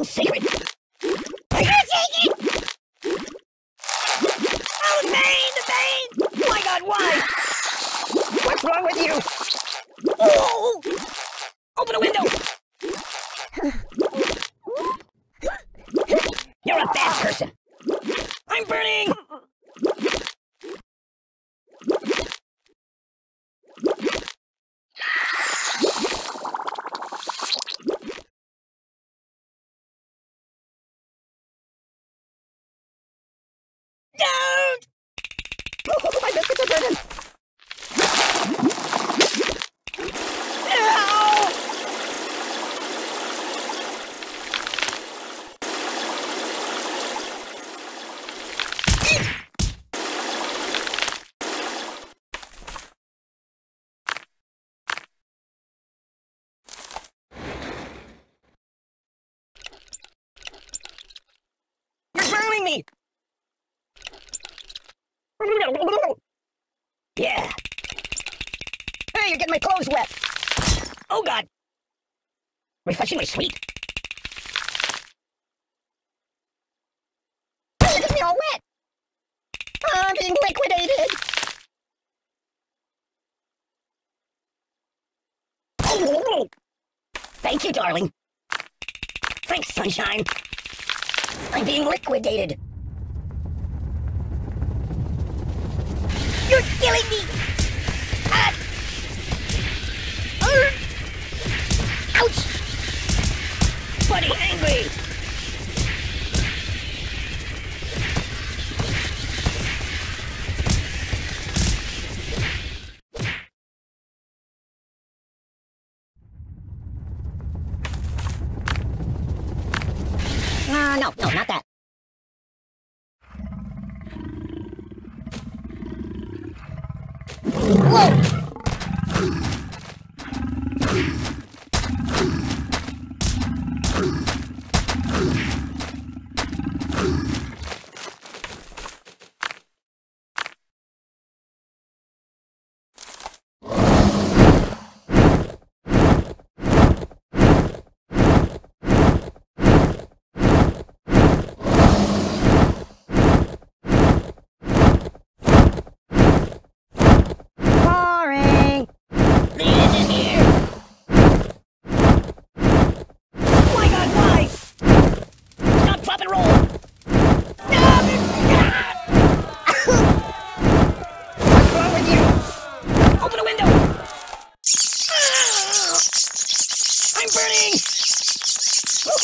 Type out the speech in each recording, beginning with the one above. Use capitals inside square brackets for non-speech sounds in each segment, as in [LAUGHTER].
nothing sacred. I gotta take it! Oh, the pain, the pain! Oh my God, why? What's wrong with you? Oh! Open a window! You're a bad person. I'm burning! Don't! Oh, my biscuits are burning! Ow! You're burning me! Yeah. Hey, you're getting my clothes wet. Oh, God. Refreshingly sweet. Hey, you're getting me all wet. I'm being liquidated. Thank you, darling. Thanks, sunshine. I'm being liquidated. You're killing me! Ah! Arr! Ouch! Buddy, angry! Uh, no, no, not that. Whoa! Boring. The end is here. Oh my God! Why? Stop, drop, and roll. Stop! What's wrong with you? Open a window. Ah! I'm burning. Oh,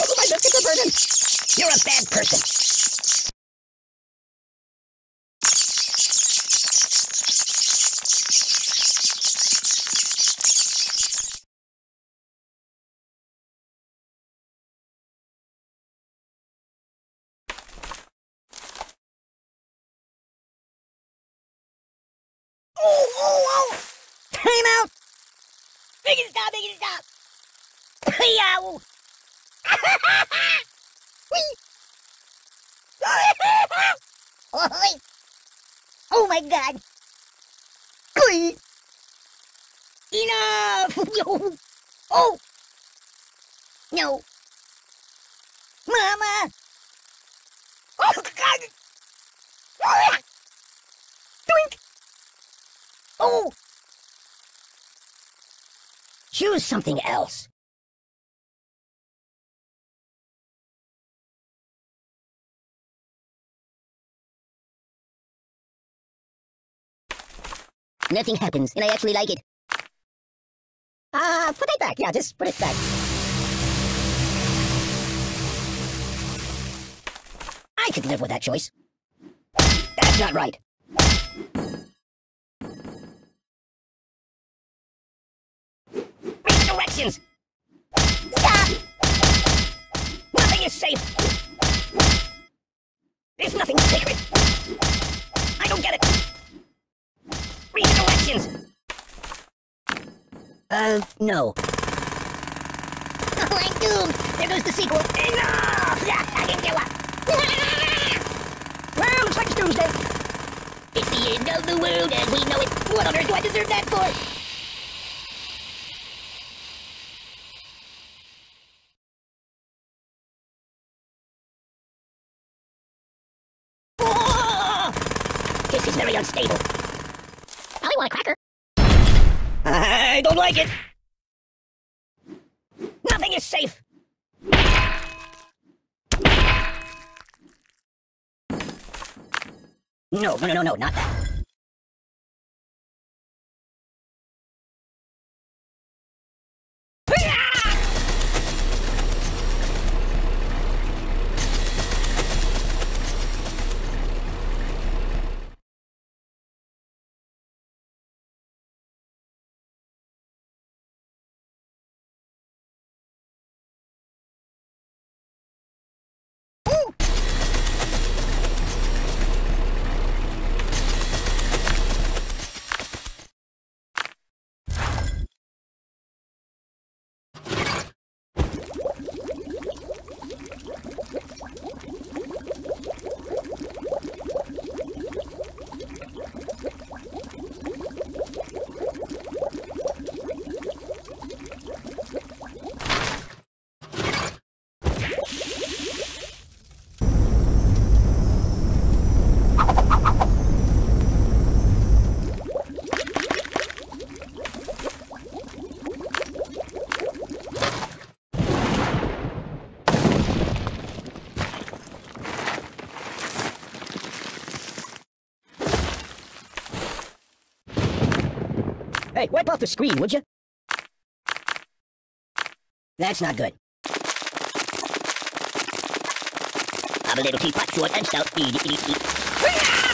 You're a bad person. Oh, oh, oh! Out! Stop, make stop! Whee! [LAUGHS] [LAUGHS] Oh my god! Oi! Enough! [LAUGHS] Oh! No! Mama! Oh god! [LAUGHS] Doink! Oh! Choose something else. Nothing happens, and I actually like it. Ah, uh, put it back. Yeah, just put it back. I could live with that choice. That's not right. Read directions! Stop! Nothing is safe! There's nothing sacred! I don't get it! free! Uh, no. [LAUGHS] Oh, I'm doomed! There goes the sequel! Enough! Yeah, I can give [LAUGHS] up! well, looks like it's doomsday. It's the end of the world as we know it. What on earth do I deserve that for? [LAUGHS] This is very unstable. Probably want a cracker. I don't like it. Nothing is safe. No, no, no, no, not that. Hey, wipe off the screen, would you? That's not good. I'm a little teapot, short and stout. Eat, eat, eat,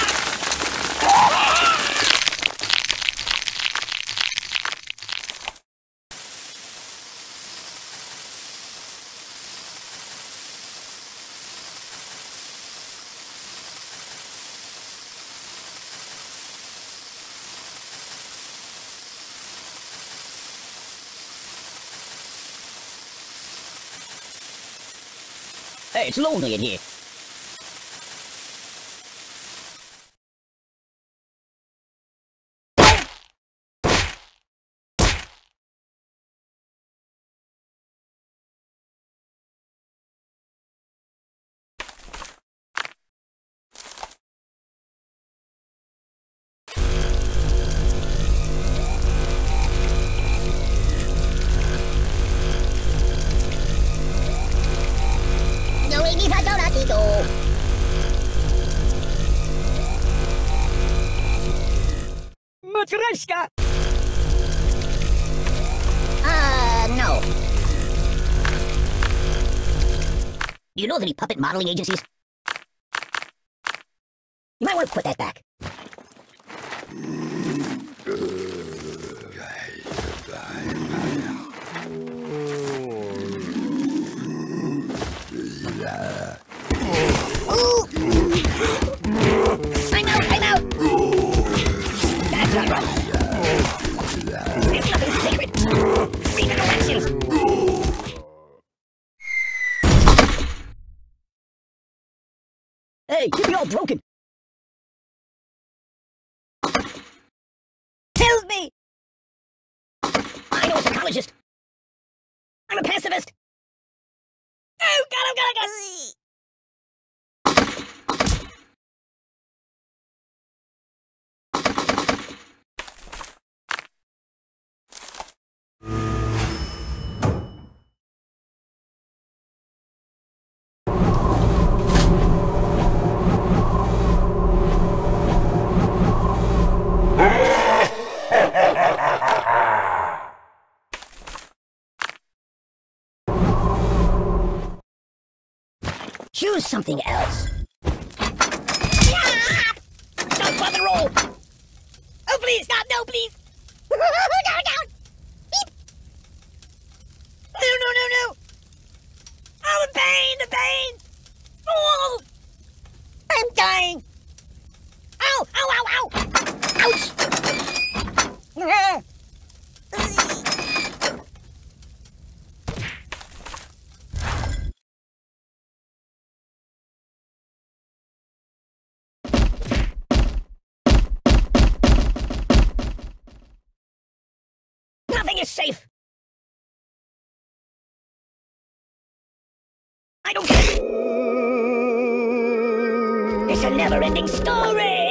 eat. Hey, it's lonely in here. Matryoshka! Uh, no. Do you know of any puppet modeling agencies? You might want to put that back. I'm out, I'm out! That's not right. Hey, you'd be all broken. Help me! I know a psychologist. I'm a pacifist. Oh, God, oh, God, oh, God. Choose something else. Ah! Stop bother roll! Oh, please, stop! No, please! [LAUGHS] no, no! Beep! No, no, no, no! Oh, the pain, the pain! Oh! I'm dying! Ow! Ow, ow, ow! Ouch! [LAUGHS] Ah! Nothing is safe! I don't care! It's a never-ending story!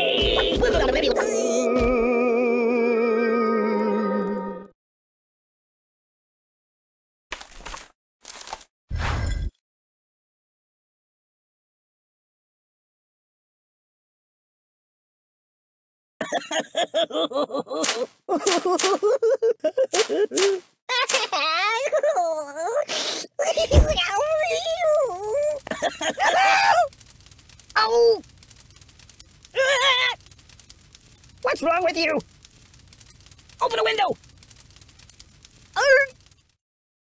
[LAUGHS]